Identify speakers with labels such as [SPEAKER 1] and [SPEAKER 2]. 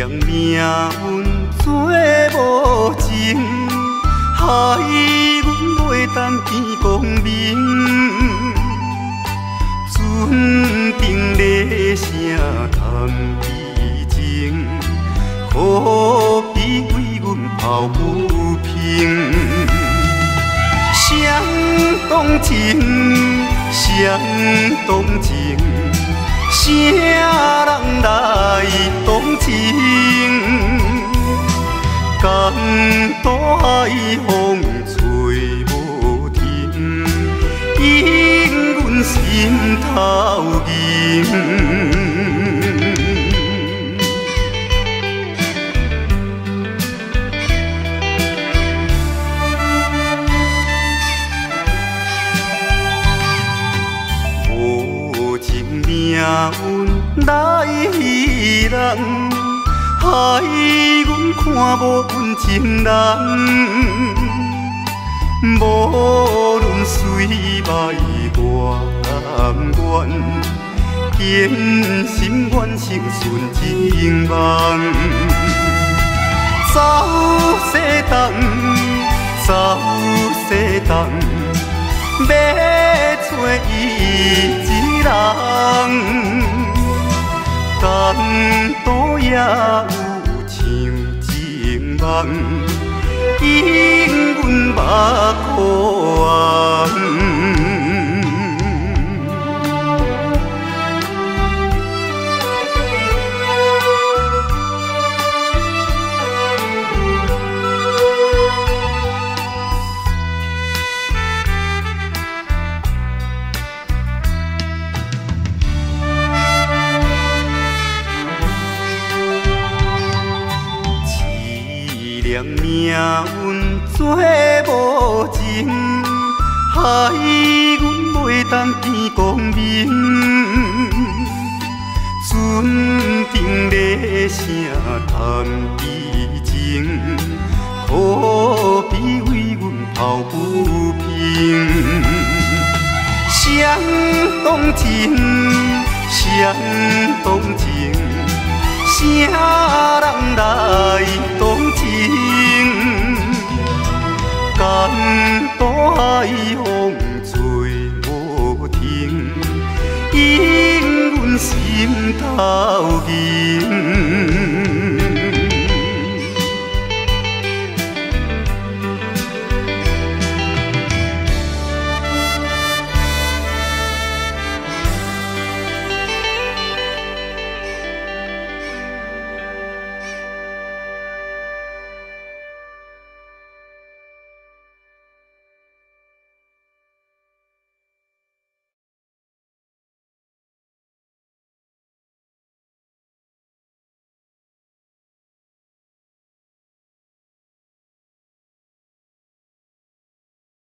[SPEAKER 1] 将命运做无情，害阮袂当见光明。船顶的声叹悲情，何必为阮抱不平？相同情，相同情，谁。来同情？江大海风吹无停，引阮心头凝。来人，害阮看无阮情人。无论水歹外远，坚心愿成顺情梦。走西东，走西东，要找伊一人。江岛也有像情梦，引阮目眶做无情，害阮袂当见光明。船顶咧声谈悲情，可比为阮抱不平。相同情，相同情，啥人来同情？海风吹不停，引阮心头凝。